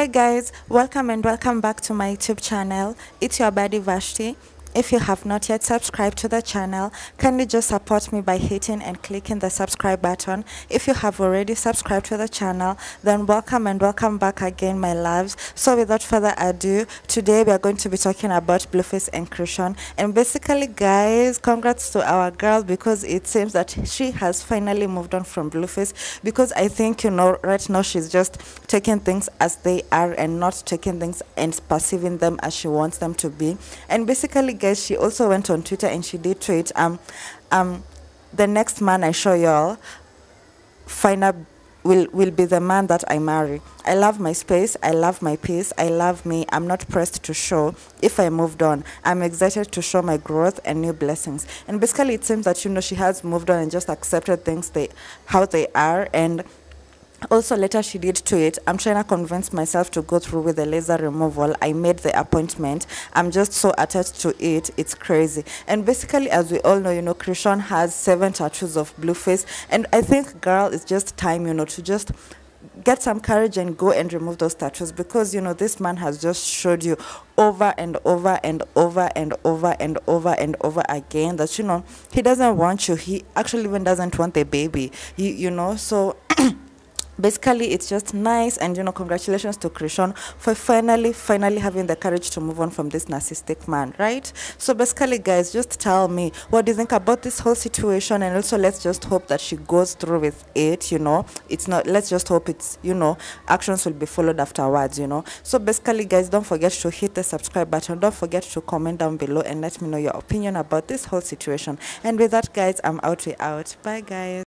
Hey guys, welcome and welcome back to my YouTube channel. It's your buddy Vashti. If you have not yet subscribed to the channel, kindly just support me by hitting and clicking the subscribe button. If you have already subscribed to the channel, then welcome and welcome back again, my loves. So without further ado, today we are going to be talking about Blueface Chrisean. And basically, guys, congrats to our girl because it seems that she has finally moved on from Blueface because I think, you know, right now she's just taking things as they are and not taking things and perceiving them as she wants them to be. And basically, guys, she also went on Twitter and she did tweet, um, um, the next man I show y'all, find will will be the man that I marry. I love my space, I love my peace, I love me. I'm not pressed to show if I moved on. I'm excited to show my growth and new blessings. And basically it seems that you know she has moved on and just accepted things they how they are and also later she did tweet i'm trying to convince myself to go through with the laser removal. I made the appointment. I'm just so attached to it. It's crazy. And basically as we all know you know chrisean has seven tattoos of blueface. And i think girl it's just time you know to just get some courage and go and remove those tattoos because you know this man has just showed you over and over and over and over and over and over again that you know he doesn't want you. He actually even doesn't want the baby. You, you know so basically it's just nice and you know congratulations to Chrisean for finally finally having the courage to move on from this narcissistic man right? So basically guys just tell me what do you think about this whole situation? And also let's just hope that she goes through with it you know? It's not let's just hope it's you know actions will be followed afterwards you know? So basically guys don't forget to hit the subscribe button. Don't forget to comment down below and let me know your opinion about this whole situation. And with that guys i'm out we out. Bye guys